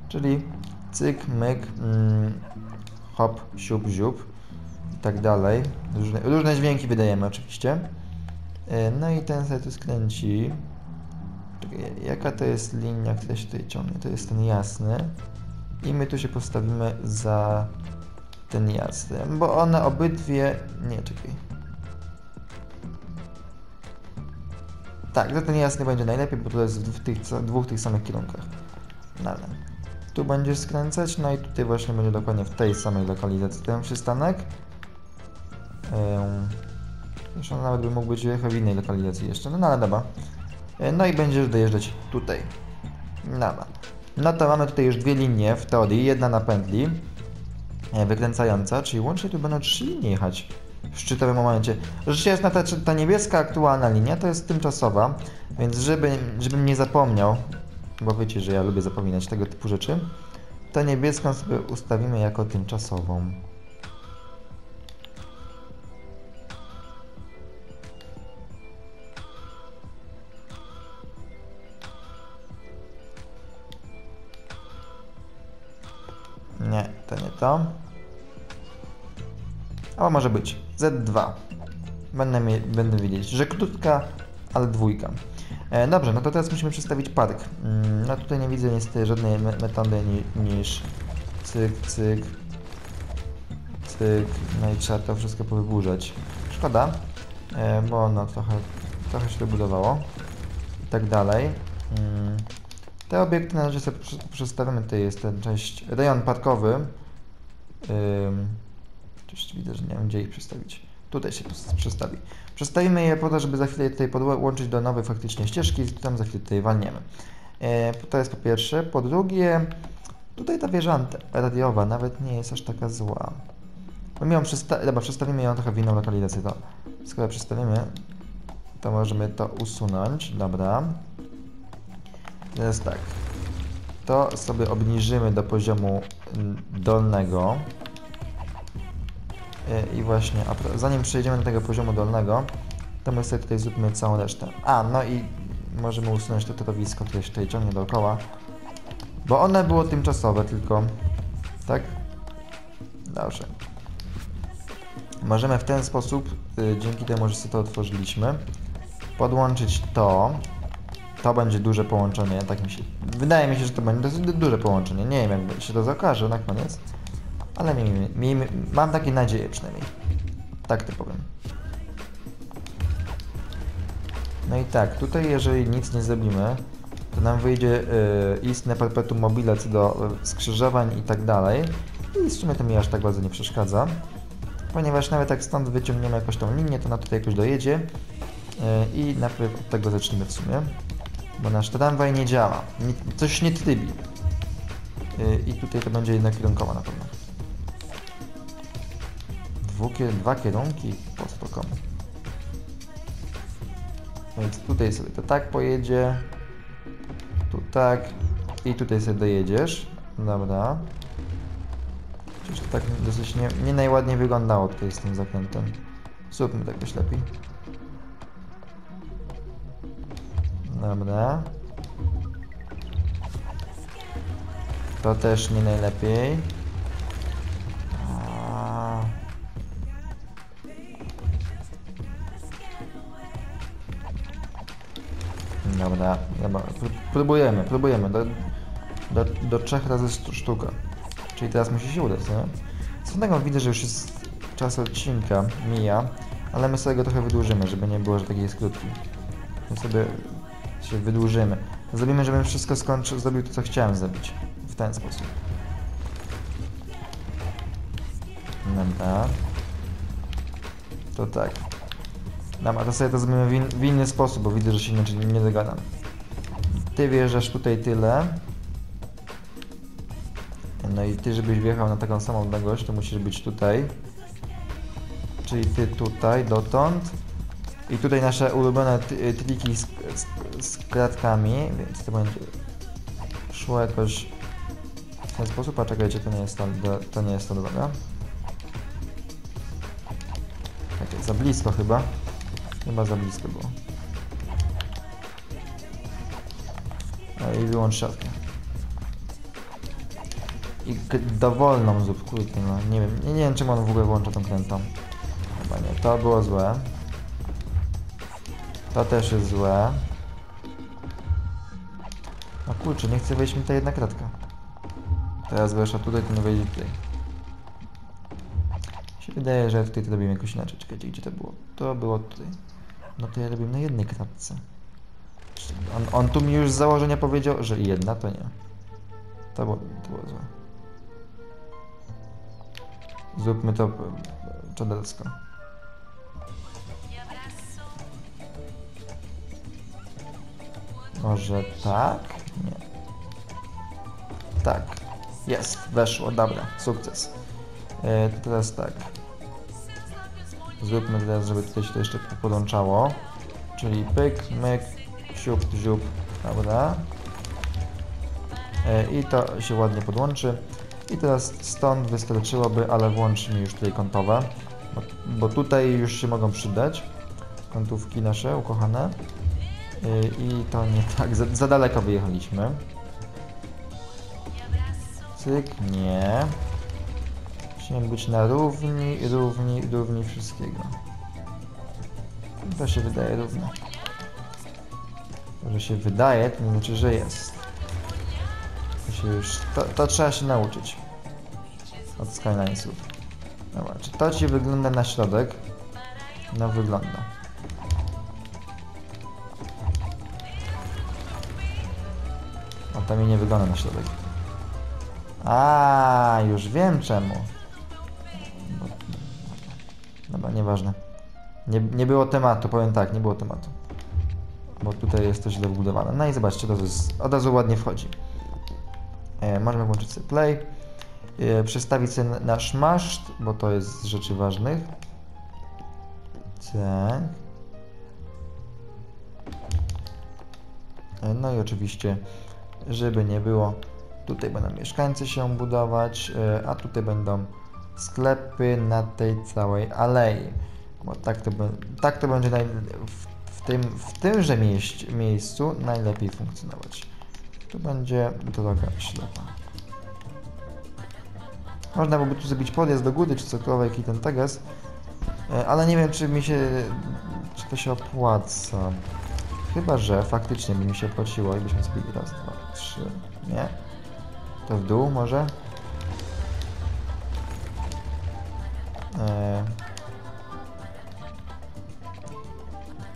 Czyli cyk, myk, mm, hop, siup, ziup i tak dalej. Różne, różne dźwięki wydajemy oczywiście. E, No i ten sobie tu skręci. Jaka to jest linia, która się tutaj ciągnie? To jest ten jasny. I my tu się postawimy za ten jasny, bo one obydwie... Nie, czekaj. Tak, za ten jasny będzie najlepiej, bo to jest w tych dwóch tych samych kierunkach. No ale tu będziesz skręcać, no i tutaj właśnie będzie dokładnie w tej samej lokalizacji ten przystanek. On nawet by mógł być w innej lokalizacji jeszcze, no, no ale dobra. E, No i będziesz dojeżdżać tutaj. Dobra. No to mamy tutaj już dwie linie w teorii, jedna na pętli e, wykręcająca, czyli łącznie tu będą trzy linie jechać w szczytowym momencie. Rzecz jasna, ta, ta niebieska aktualna linia to jest tymczasowa, więc żeby, żebym nie zapomniał, bo wiecie, że ja lubię zapominać tego typu rzeczy, to niebieską sobie ustawimy jako tymczasową. To nie to. A może być. Z2. Będę, będę wiedzieć, że krótka, ale dwójka. E, dobrze, no to teraz musimy przedstawić park. Mm, no tutaj nie widzę niestety żadnej me metody ni niż cyk, cyk, cyk. No i trzeba to wszystko powyburzać. Szkoda, e, bo no trochę, trochę się to budowało. I tak dalej. Mm. Te obiekty na sobie przedstawimy. Tutaj jest ten część, rejon parkowy. Oczywiście widzę, że nie wiem gdzie ich przestawić. Tutaj się przestawi. Przestawimy je po to, żeby za chwilę je tutaj podłączyć do nowej faktycznie ścieżki i tam za chwilę tutaj walniemy. E, to jest po pierwsze. Po drugie, tutaj ta wieża ante- radiowa nawet nie jest aż taka zła. My ją przesta- Dobra, przestawimy ją trochę w inną lokalizację. To skoro przestawimy, to możemy to usunąć. Dobra. Teraz tak. To sobie obniżymy do poziomu dolnego. Y, I właśnie, zanim przejdziemy do tego poziomu dolnego, to my sobie tutaj zróbmy całą resztę. A, no i możemy usunąć to torowisko, które się tutaj ciągnie dookoła. Bo one było tymczasowe tylko. Tak? Dobrze. Możemy w ten sposób, y, dzięki temu, że sobie to otworzyliśmy, podłączyć to. To będzie duże połączenie, tak mi się... Wydaje mi się, że to będzie dosyć du- duże połączenie. Nie wiem, jak się to zakaże na koniec. Ale miejmy, miejmy, mam takie nadzieje przynajmniej. Tak to powiem. No i tak, tutaj jeżeli nic nie zrobimy, to nam wyjdzie y, istne perpetuum mobile co do y, skrzyżowań i tak dalej. I w sumie to mi aż tak bardzo nie przeszkadza. Ponieważ nawet jak stąd wyciągniemy jakąś tą linię, to ona tutaj jakoś dojedzie. Y, I najpierw od tego zacznijmy w sumie. Bo nasz tramwaj nie działa. Nie, coś nie trybi. Y, I tutaj to będzie jednokierunkowa na pewno. Dwa kierunki? Po co? Więc tutaj sobie to tak pojedzie. Tu tak. I tutaj sobie dojedziesz. Dobra. Przecież to tak dosyć nie, nie najładniej wyglądało tutaj z tym zakrętem. Zróbmy tak jakoś lepiej. Dobra. To też nie najlepiej. A. Dobra, pró- próbujemy, próbujemy. Do, do, do trzech razy sztu- sztuka. Czyli teraz musi się udać, nie? Co tego widzę, że już jest czas odcinka, mija, ale my sobie go trochę wydłużymy, żeby nie było, że taki jest krótki. My sobie się wydłużymy. Zrobimy, żebym wszystko skończył, zrobił to, co chciałem zrobić. W ten sposób. Dobra. To tak. Dobra, to sobie to zrobimy w, in, w inny sposób, bo widzę, że się inaczej nie dogadam. Ty wjeżdżasz tutaj tyle. No i ty, żebyś wjechał na taką samą odległość, to musisz być tutaj. Czyli ty tutaj, dotąd. I tutaj nasze ulubione t- triki z, z, z kratkami, więc to będzie szło jakoś w ten sposób. A czekajcie, to nie jest ta, do- to nie jest ta droga. Tak, za blisko chyba. Chyba za blisko było. No i wyłącz siatkę. I dowolną zrób, kurde no, nie wiem, nie, nie wiem czemu on w ogóle włącza tą krętą. Chyba nie, to było złe. To też jest złe. No kurczę, nie chce wejść mi ta jedna kratka. Teraz weszła tutaj, nie wejdzie tutaj. Się wydaje, że tutaj to robimy jakoś inaczej. Czekajcie, gdzie to było? To było tutaj. No to ja robię na jednej kratce. On, on tu mi już z założenia powiedział, że jedna to nie. To było, to było złe. Zróbmy to e, czadersko. Może tak? Nie. Tak. Jest, weszło, dobra, sukces. To teraz tak. Zróbmy teraz, żeby tutaj się to jeszcze podłączało. Czyli pyk, myk, siup, ziup, dobra. E, I to się ładnie podłączy. I teraz stąd wystarczyłoby, ale włącz mi już tutaj kątowe, bo, bo tutaj już się mogą przydać kątówki nasze ukochane. E, I to nie tak, za, za daleko wyjechaliśmy. Cyk, nie. Musimy być na równi, równi, równi wszystkiego. To się wydaje równe. To, że się wydaje, to nie znaczy, że jest. To się już... To, to trzeba się nauczyć. Od Skylinesów. Dobra, czy to ci wygląda na środek? No wygląda. To mi nie wygląda na środek. A, już wiem czemu. Dobra, nieważne. Nie, nie było tematu, powiem tak, nie było tematu. Bo tutaj jest to źle wbudowane. No i zobaczcie, to jest, od razu ładnie wchodzi. E, możemy włączyć sobie play. E, przestawić sobie na- nasz maszt, bo to jest z rzeczy ważnych. Tak. E, No i oczywiście, żeby nie było, tutaj będą mieszkańcy się budować, e, a tutaj będą sklepy na tej całej alei. Bo tak to, tak to będzie w, tym, w tymże miejscu najlepiej funkcjonować. Tu będzie droga ślepa. Można byłoby tu zrobić podjazd do góry, czy cokolwiek i ten teges, e, ale nie wiem, czy mi się, czy to się opłaca. Chyba, że faktycznie by mi się opłaciło i byśmy zrobili raz, dwa, trzy, nie? To w dół może? Eee,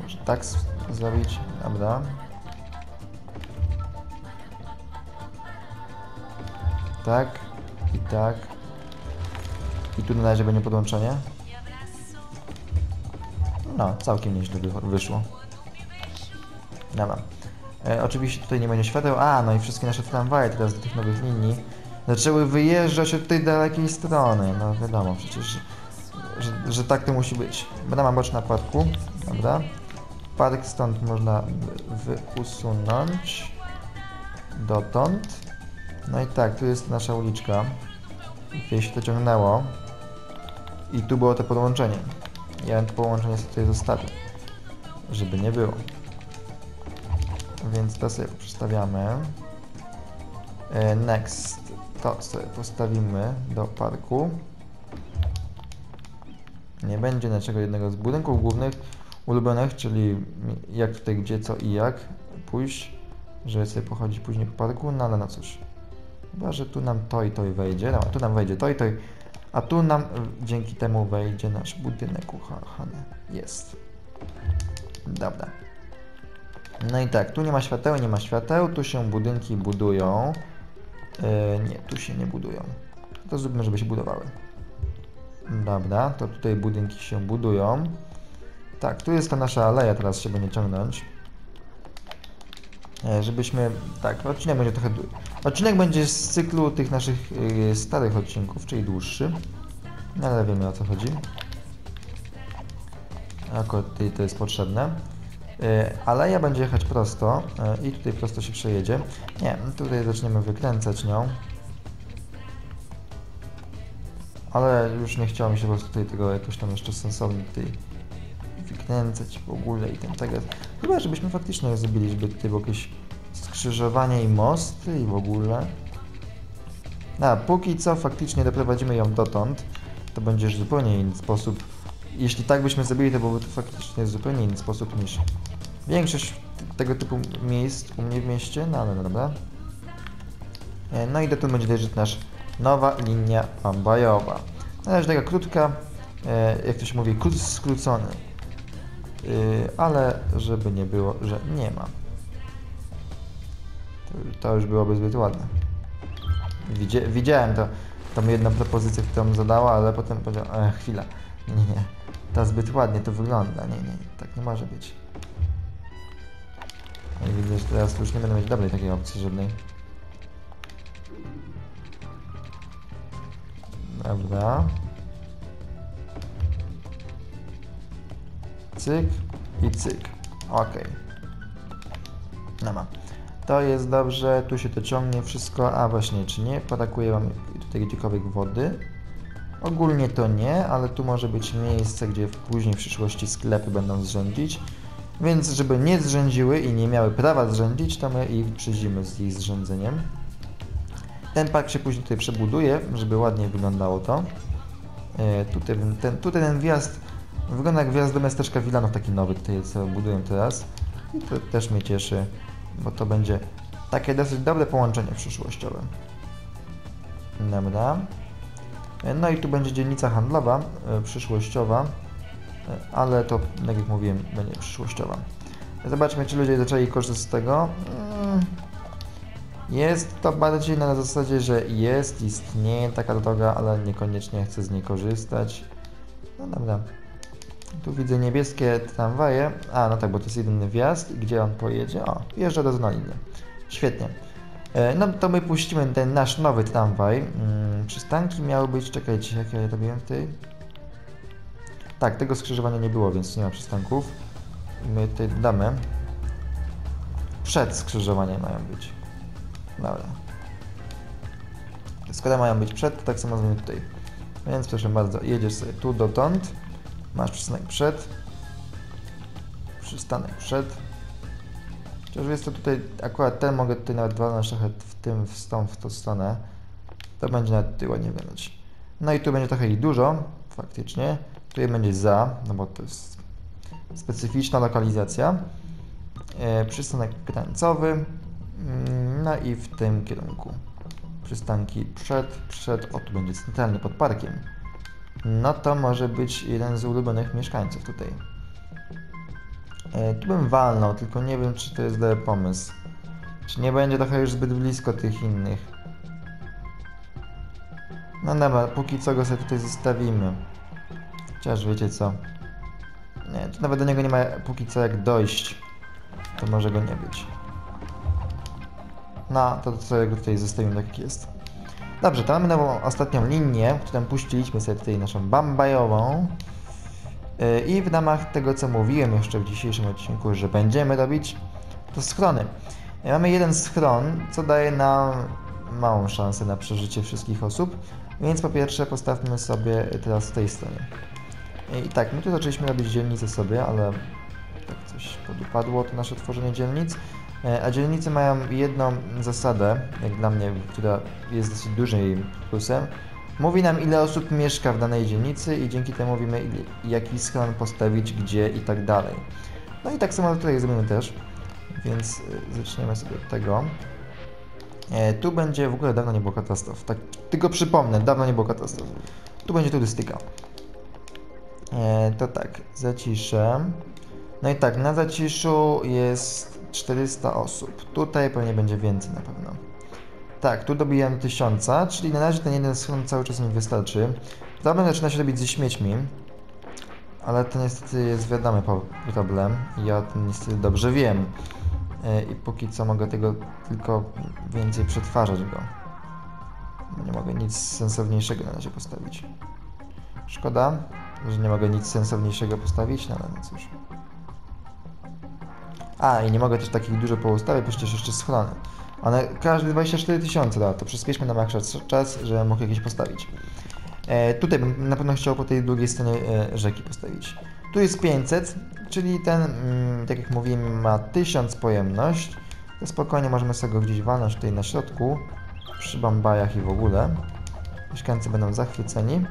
może tak zrobić, dobra. Tak i tak. I tu na razie będzie podłączenie. No, całkiem nieźle wy- wyszło. Dobra. E, oczywiście tutaj nie będzie świateł. A, no i wszystkie nasze tramwaje teraz do tych nowych linii zaczęły wyjeżdżać od tej dalekiej strony. No wiadomo przecież, że, że, tak to musi być. Brama boczna parku. Dobra. Park stąd można usunąć. Dotąd. No i tak, tu jest nasza uliczka. Tutaj się to ciągnęło. I tu było to podłączenie. Ja to połączenie sobie tutaj zostawił. Żeby nie było. Więc to sobie przestawiamy. E, Next. To sobie postawimy do parku. Nie będzie naszego jednego z budynków głównych ulubionych, czyli jak tutaj, gdzie, co i jak pójść. żeby sobie pochodzić później po parku, no ale no cóż. Chyba, że tu nam to i to i wejdzie, no, tu nam wejdzie to i to i... A tu nam y, dzięki temu wejdzie nasz budynek ukochany. Jest. Dobra. No i tak, tu nie ma świateł, nie ma świateł, tu się budynki budują. Yy, nie, tu się nie budują. To zróbmy, żeby się budowały. Dobra, to tutaj budynki się budują. Tak, tu jest ta nasza aleja, teraz się będzie ciągnąć. E, żebyśmy... Tak, odcinek będzie trochę... Odcinek będzie z cyklu tych naszych yy, starych odcinków, czyli dłuższy. No ale wiemy o co chodzi. Akurat tutaj to jest potrzebne. Yy, aleja będzie jechać prosto yy, i tutaj prosto się przejedzie. Nie, tutaj zaczniemy wykręcać nią. Ale już nie chciało mi się po prostu tutaj tego jakoś tam jeszcze sensownie tutaj wykręcać w ogóle i ten tak. Chyba, żebyśmy faktycznie zrobili, żeby tutaj było jakieś skrzyżowanie i mosty i w ogóle. A, póki co faktycznie doprowadzimy ją dotąd, to będzie już zupełnie inny sposób. Jeśli tak byśmy zrobili, to byłby to faktycznie zupełnie inny sposób niż większość tego typu miejsc u mnie w mieście, no ale no dobra. E, No i dotąd będzie leżeć nasz nowa linia bambajowa. Należy taka krótka, e, jak to się mówi, kurs skrócony. Yy, ale żeby nie było, że nie ma. To, już byłoby zbyt ładne. Widzia, widziałem to, tą jedną propozycję, którą zadała, ale potem powiedziałem, e, chwila, nie, nie, to zbyt ładnie to wygląda, nie, nie, tak nie może być. Widzę, że teraz już nie będę mieć dobrej takiej opcji żadnej. Dobra. Cyk i cyk. Ok. No ma. To jest dobrze, tu się to ciągnie wszystko, a właśnie, czy nie brakuje wam tutaj gdziekolwiek wody? Ogólnie to nie, ale tu może być miejsce, gdzie później w przyszłości sklepy będą zrzędzić. Więc żeby nie zrzędziły i nie miały prawa zrzędzić, to my ich z ich zrzędzeniem. Ten park się później tutaj przebuduje, żeby ładnie wyglądało to. E, tutaj, ten, tutaj ten wjazd wygląda jak wjazd do miasteczka Wilanów, taki nowy tutaj, co budują teraz. I to też mnie cieszy, bo to będzie takie dosyć dobre połączenie przyszłościowe. Dobra. E, No i tu będzie dzielnica handlowa, e, przyszłościowa, ale to, tak jak mówiłem, będzie przyszłościowa. Zobaczmy, czy ludzie zaczęli korzystać z tego. Mm, Jest to bardziej na zasadzie, że jest, istnieje taka droga, ale niekoniecznie chcę z niej korzystać. No dobra. Tu widzę niebieskie tramwaje. A, no tak, bo to jest jedyny wjazd. Gdzie on pojedzie? O, wjeżdża do linię. Świetnie. E, No to my puścimy ten nasz nowy tramwaj. Mm, Przystanki miały być, czekajcie, jak ja robiłem w tej? Tak, tego skrzyżowania nie było, więc nie ma przystanków. My tutaj damy. Przed skrzyżowaniem mają być. Dobra. Skoro mają być przed, to tak samo zrobimy tutaj. Więc proszę bardzo, jedziesz sobie tu dotąd. Masz przystanek przed. Przystanek przed. Chociaż jest to tutaj, akurat ten mogę tutaj nawet walnąć trochę w tym, w tą, w tą stronę. To będzie nawet tutaj ładnie wyglądać. No i tu będzie trochę ich dużo, faktycznie. Tutaj będzie za, no bo to jest specyficzna lokalizacja. E, przystanek krańcowy. Mm, No i w tym kierunku. Przystanki przed, przed, o tu będzie centralnie pod parkiem. No to może być jeden z ulubionych mieszkańców tutaj. E, tu bym walnął, tylko nie wiem czy to jest dobry pomysł. Czy nie będzie trochę już zbyt blisko tych innych. No dobra, póki co go sobie tutaj zostawimy. Chociaż wiecie co. Nie, tu nawet do niego nie ma póki co jak dojść. To może go nie być. No, to sobie go tutaj zostawimy tak jak jest. Dobrze, to mamy nową ostatnią linię, którą puściliśmy sobie tutaj naszą bambajową. Yy, I w ramach tego, co mówiłem jeszcze w dzisiejszym odcinku, że będziemy robić, to schrony. Yy, Mamy jeden schron, co daje nam małą szansę na przeżycie wszystkich osób, więc po pierwsze postawmy sobie teraz w tej stronie. Yy, I tak, my tu zaczęliśmy robić dzielnicę sobie, ale tak coś podupadło to nasze tworzenie dzielnic. E, A dzielnice mają jedną zasadę, jak dla mnie, która jest dosyć dużym plusem. Mówi nam, ile osób mieszka w danej dzielnicy i dzięki temu mówimy, jaki schron postawić, gdzie i tak dalej. No i tak samo tutaj zrobimy też. Więc y, zaczniemy sobie od tego. E, tu będzie, w ogóle dawno nie było katastrof. Tak, tylko przypomnę, dawno nie było katastrof. Tu będzie turystyka. E, to tak, zaciszę. No i tak, na zaciszu jest 400 osób. Tutaj pewnie będzie więcej na pewno. Tak, tu dobijam 1000, czyli na razie ten jeden schron cały czas mi wystarczy. Problem zaczyna się robić ze śmiećmi. Ale to niestety jest wiadomy problem. Ja o tym niestety dobrze wiem. E, I póki co mogę tego tylko więcej przetwarzać go. Nie mogę nic sensowniejszego na razie postawić. Szkoda, że nie mogę nic sensowniejszego postawić, no ale no cóż. A, i nie mogę też takich dużo poustawiać, przecież jeszcze schrony. One każdy 24 tysiące da, to przyspieszmy nam jak czas, czas, że mógł jakieś postawić. E, tutaj bym na pewno chciał po tej drugiej stronie e, rzeki postawić. Tu jest 500, czyli ten, mm, tak jak mówiłem, ma 1000 pojemność. To spokojnie możemy sobie go gdzieś walnąć tutaj na środku, przy bambajach i w ogóle. Mieszkańcy będą zachwyceni.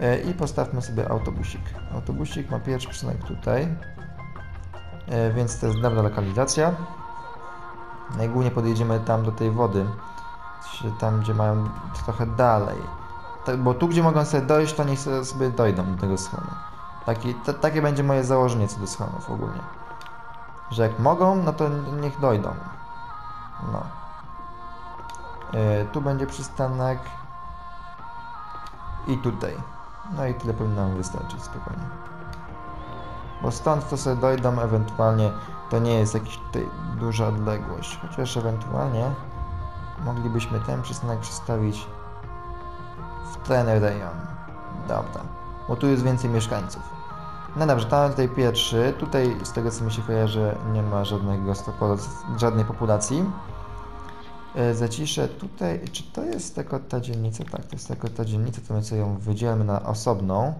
E, I postawmy sobie autobusik. Autobusik ma pierwszy przystanek tutaj, e, więc to jest dobra lokalizacja. Najgłówniej podjedziemy tam do tej wody, czy tam gdzie mają trochę dalej. Tak, bo tu gdzie mogą sobie dojść, to niech sobie- dojdą do tego schronu. Taki, ta, takie będzie moje założenie co do schronów ogólnie. Że jak mogą, no to niech dojdą. No. E, tu będzie przystanek. I tutaj. No i tyle powinno nam wystarczyć spokojnie. Bo stąd to sobie dojdą ewentualnie, to nie jest jakaś tutaj duża odległość. Chociaż ewentualnie moglibyśmy ten przystanek przestawić w ten rejon. Dobra. Bo tu jest więcej mieszkańców. No dobrze, tam tutaj pierwszy. Tutaj z tego co mi się kojarzy nie ma żadnego żadnej populacji. E, Zaciszę tutaj, czy to jest tylko ta dzielnica? Tak, to jest tylko ta dzielnica, to my sobie ją wydzielmy na osobną.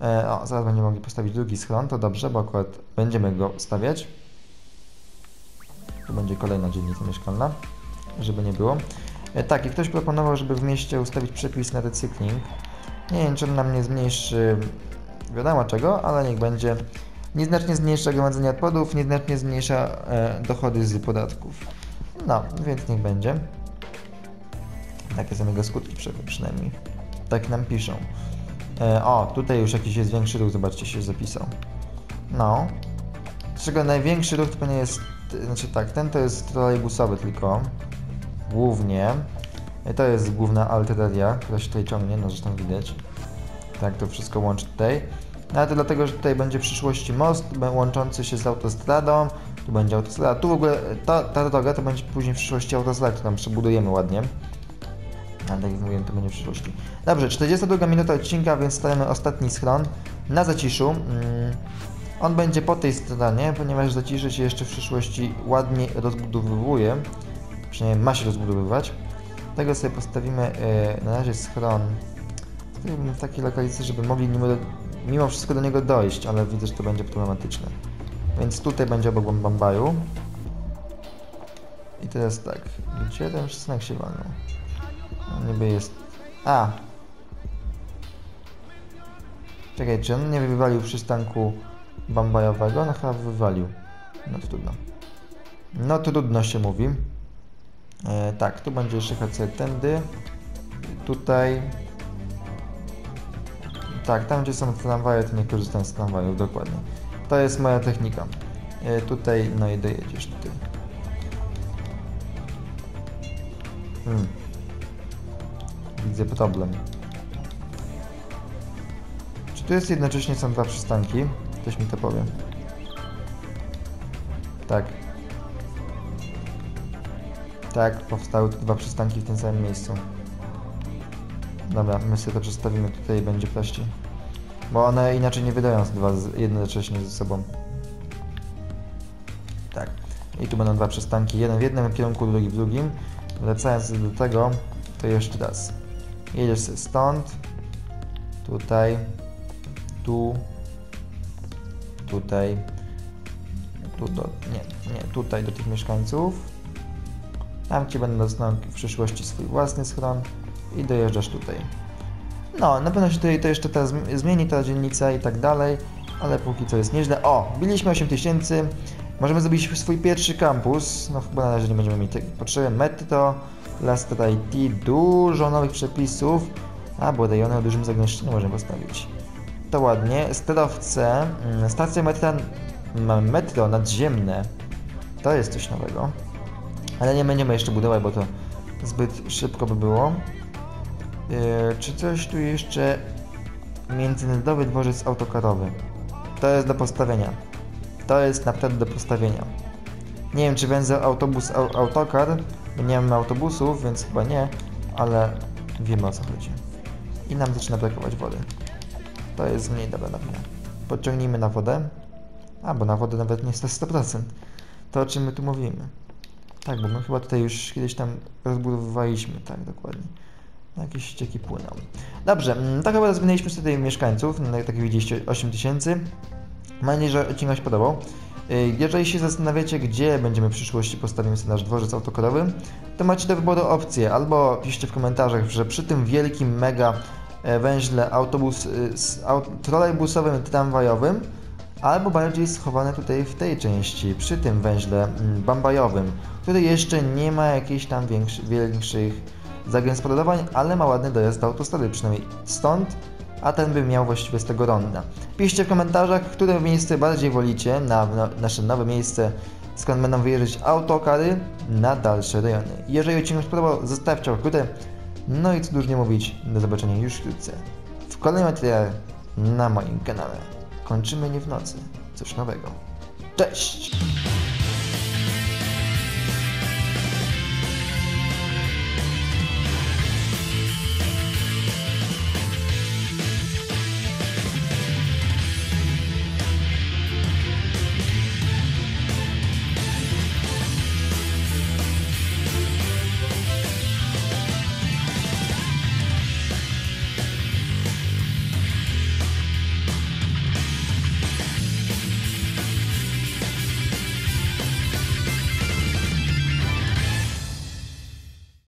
E, o, zaraz będziemy mogli postawić drugi schron, to dobrze, bo akurat będziemy go stawiać. Tu będzie kolejna dzielnica mieszkalna, żeby nie było. E, tak, i ktoś proponował, żeby w mieście ustawić przepis na recykling. Nie wiem, czy on nam nie zmniejszy wiadomo czego, ale niech będzie. Nieznacznie zmniejsza gromadzenie odpadów, nieznacznie zmniejsza dochody z podatków. No, więc niech będzie. Takie są jego skutki przy- przynajmniej. Tak nam piszą. E, o, tutaj już jakiś jest większy ruch, zobaczcie, się zapisał. No. Z czego największy ruch to pewnie jest, znaczy tak, ten to jest trolejbusowy tylko. Głównie. E, To jest główna arteria, która się tutaj ciągnie, no zresztą widać. Tak, to wszystko łączy tutaj. No ale to dlatego, że tutaj będzie w przyszłości most łączący się z autostradą. Tu będzie autostrada. Tu w ogóle ta, ta droga to będzie później w przyszłości autostrada, którą tam przebudujemy ładnie. A tak jak mówiłem, to będzie w przyszłości. Dobrze, 42 minuta odcinka, więc stawiamy ostatni schron na zaciszu. Mm, On będzie po tej stronie, ponieważ zaciszy się jeszcze w przyszłości ładnie rozbudowywuje. Przynajmniej ma się rozbudowywać. Tego sobie postawimy e, na razie schron w takiej lokalizacji, żeby mogli mimo wszystko do niego dojść, ale widzę, że to będzie problematyczne. Więc tutaj będzie obok Bambaju. I teraz tak, gdzie ten przystanek się walnął? No, niby jest... A! Czekaj, czy on nie wywalił przystanku bambajowego? No chyba wywalił. No to trudno. No trudno się mówi. E, tak, tu będzie jeszcze sobie tędy. Tutaj. Tak, tam gdzie są tramwaje, to nie korzystam z tramwajów, dokładnie. To jest moja technika. E, tutaj, no i dojedziesz tutaj. Hmm. Widzę problem. Czy tu jest jednocześnie są dwa przystanki? Ktoś mi to powie. Tak. Tak, powstały dwa przystanki w tym samym miejscu. Dobra, my sobie to przestawimy tutaj będzie prościej. Bo one inaczej nie wydają dwa z, jednocześnie ze sobą. Tak. I tu będą dwa przystanki, jeden w jednym kierunku, drugi w drugim. Wracając do tego, to jeszcze raz. Jedziesz stąd, tutaj, tu, tutaj, tu do, nie, nie, tutaj do tych mieszkańców. Tam ci będą dostał w przyszłości swój własny schron i dojeżdżasz tutaj. No, na pewno się tutaj to jeszcze teraz zm- zmieni ta dzielnica i tak dalej, ale póki co jest nieźle. O, biliśmy 8000, Możemy zrobić swój pierwszy kampus. No chyba na razie nie będziemy mieć potrzeby. Metro, Last IT, dużo nowych przepisów. A, bo o dużym zagęszczeniu możemy postawić. To ładnie. Sterowce, mm, stacja metra, metro nadziemne. To jest coś nowego. Ale nie będziemy jeszcze budować, bo to zbyt szybko by było. Yy, czy coś tu jeszcze? Międzynarodowy dworzec autokarowy. To jest do postawienia. To jest naprawdę do postawienia. Nie wiem, czy węzeł autobus, au, autokar, nie mamy autobusów, więc chyba nie, ale wiemy o co chodzi. I nam zaczyna brakować wody. To jest mniej dobra nowina. Podciągnijmy na wodę. A, bo na wodę nawet nie jest to 100%. To o czym my tu mówimy. Tak, bo my chyba tutaj już kiedyś tam rozbudowywaliśmy, tak, dokładnie. Jakieś ścieki płyną. Dobrze, mm, tak chyba zmieniliśmy sobie mieszkańców, no, tak widzieliście 8 tysięcy. Mam nadzieję, że odcinek się podobał. Y, Jeżeli się zastanawiacie, gdzie będziemy w przyszłości postawimy sobie nasz dworzec autokarowy, to macie do wyboru opcje. Albo piszcie w komentarzach, że przy tym wielkim, mega e, węźle autobus, y, trolejbusowym, tramwajowym, albo bardziej schowane tutaj w tej części, przy tym węźle mm, bambajowym, który jeszcze nie ma jakichś tam większy, większych zagęstodowań, ale ma ładny dojazd do autostrady, przynajmniej stąd, a ten by miał właściwie z tego ronda. Piszcie w komentarzach, które miejsce bardziej wolicie na, na nasze nowe miejsce, skąd będą wyjeżdżać autokary na dalsze rejony. Jeżeli odcinek się podobał, zostawcie łapkę. No i co dużo nie mówić, do zobaczenia już wkrótce w kolejnym materiale na moim kanale. Kończymy nie w nocy. Coś nowego. Cześć!